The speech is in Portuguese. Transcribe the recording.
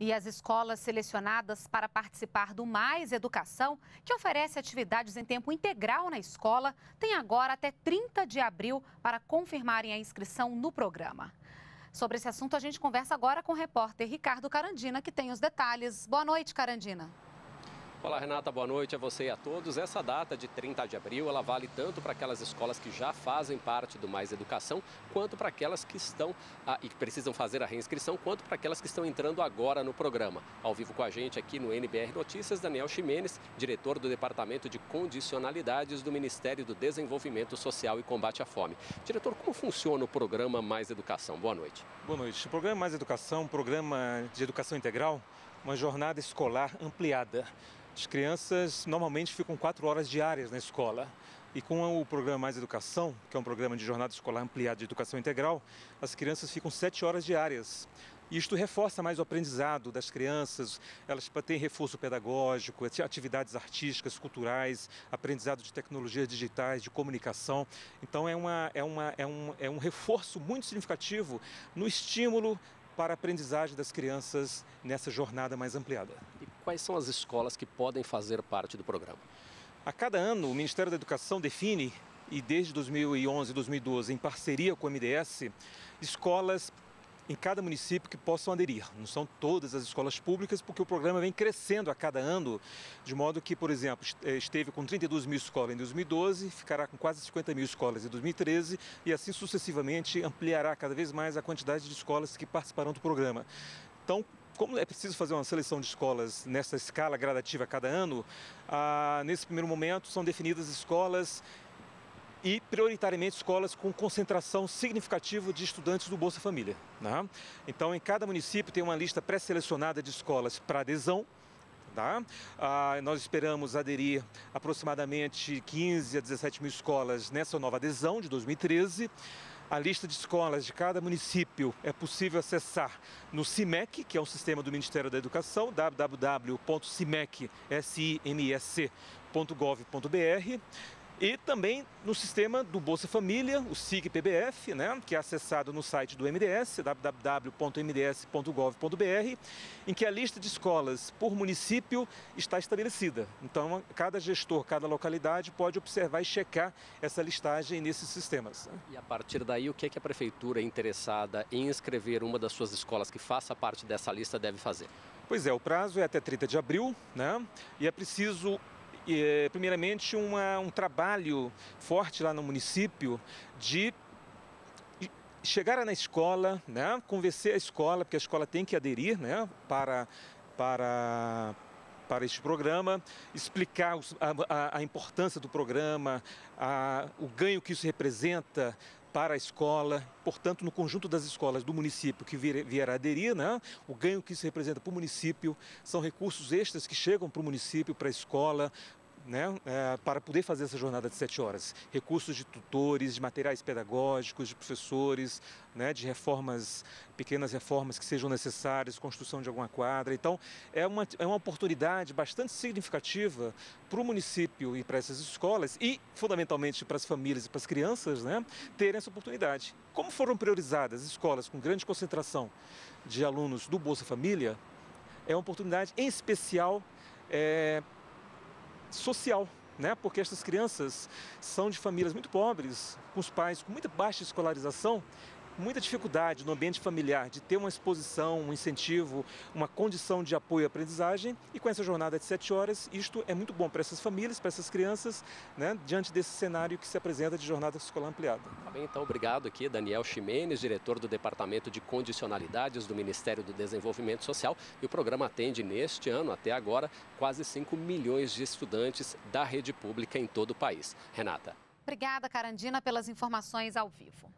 E as escolas selecionadas para participar do Mais Educação, que oferece atividades em tempo integral na escola, têm agora até 30 de abril para confirmarem a inscrição no programa. Sobre esse assunto, a gente conversa agora com o repórter Ricardo Carandina, que tem os detalhes. Boa noite, Carandina. Olá, Renata, boa noite a você e a todos. Essa data de 30 de abril, ela vale tanto para aquelas escolas que já fazem parte do Mais Educação, quanto para aquelas que estão ah, e precisam fazer a reinscrição, quanto para aquelas que estão entrando agora no programa. Ao vivo com a gente aqui no NBR Notícias, Daniel Ximenes, diretor do Departamento de Condicionalidades do Ministério do Desenvolvimento Social e Combate à Fome. Diretor, como funciona o programa Mais Educação? Boa noite. Boa noite. O programa Mais Educação, um programa de educação integral, uma jornada escolar ampliada. As crianças normalmente ficam quatro horas diárias na escola. E com o programa Mais Educação, que é um programa de jornada escolar ampliada de educação integral, as crianças ficam sete horas diárias. Isto reforça mais o aprendizado das crianças, elas têm reforço pedagógico, atividades artísticas, culturais, aprendizado de tecnologias digitais, de comunicação. Então é, uma, é, uma, é, um, é um reforço muito significativo no estímulo para a aprendizagem das crianças nessa jornada mais ampliada. Quais são as escolas que podem fazer parte do programa? A cada ano, o Ministério da Educação define, e desde 2011 e 2012, em parceria com o MDS, escolas em cada município que possam aderir. Não são todas as escolas públicas, porque o programa vem crescendo a cada ano, de modo que, por exemplo, eh, esteve com 32 mil escolas em 2012, ficará com quase 50 mil escolas em 2013 e assim sucessivamente ampliará cada vez mais a quantidade de escolas que participarão do programa. Então, como é preciso fazer uma seleção de escolas nessa escala gradativa cada ano, ah, nesse primeiro momento são definidas escolas e prioritariamente escolas com concentração significativa de estudantes do Bolsa Família. Né? Então, em cada município tem uma lista pré-selecionada de escolas para adesão. Tá? Ah, nós esperamos aderir aproximadamente 15 a 17 mil escolas nessa nova adesão de 2013. A lista de escolas de cada município é possível acessar no CIMEC, que é um sistema do Ministério da Educação, www.cimec.gov.br e também no sistema do Bolsa Família, o SIG-PBF, né, que é acessado no site do MDS, www.mds.gov.br, em que a lista de escolas por município está estabelecida. Então, cada gestor, cada localidade pode observar e checar essa listagem nesses sistemas. Né. E a partir daí, o que, é que a prefeitura interessada em inscrever uma das suas escolas que faça parte dessa lista deve fazer? Pois é, o prazo é até 30 de abril, né? E é preciso primeiramente, uma, um trabalho forte lá no município de chegar na escola, né, convencer a escola, porque a escola tem que aderir né, para, para, para este programa, explicar a, a, a importância do programa, a, o ganho que isso representa para a escola, portanto, no conjunto das escolas do município que vier, a aderir, né, o ganho que isso representa para o município são recursos extras que chegam para o município, para a escola, né, é, para poder fazer essa jornada de sete horas. Recursos de tutores, de materiais pedagógicos, de professores, né, de reformas, pequenas reformas que sejam necessárias, construção de alguma quadra. Então, é uma, é uma oportunidade bastante significativa para o município e para essas escolas e, fundamentalmente, para as famílias e para as crianças né, terem essa oportunidade. Como foram priorizadas escolas com grande concentração de alunos do Bolsa Família, é uma oportunidade em especial é, social, né? porque essas crianças são de famílias muito pobres, com os pais com muita baixa escolarização muita dificuldade no ambiente familiar de ter uma exposição, um incentivo, uma condição de apoio à aprendizagem e com essa jornada de sete horas, isto é muito bom para essas famílias, para essas crianças, né, diante desse cenário que se apresenta de jornada escolar ampliada. Tá bem, então obrigado aqui, Daniel Ximenes, diretor do Departamento de Condicionalidades do Ministério do Desenvolvimento Social e o programa atende neste ano, até agora, quase 5 milhões de estudantes da rede pública em todo o país. Renata. Obrigada, Carandina, pelas informações ao vivo.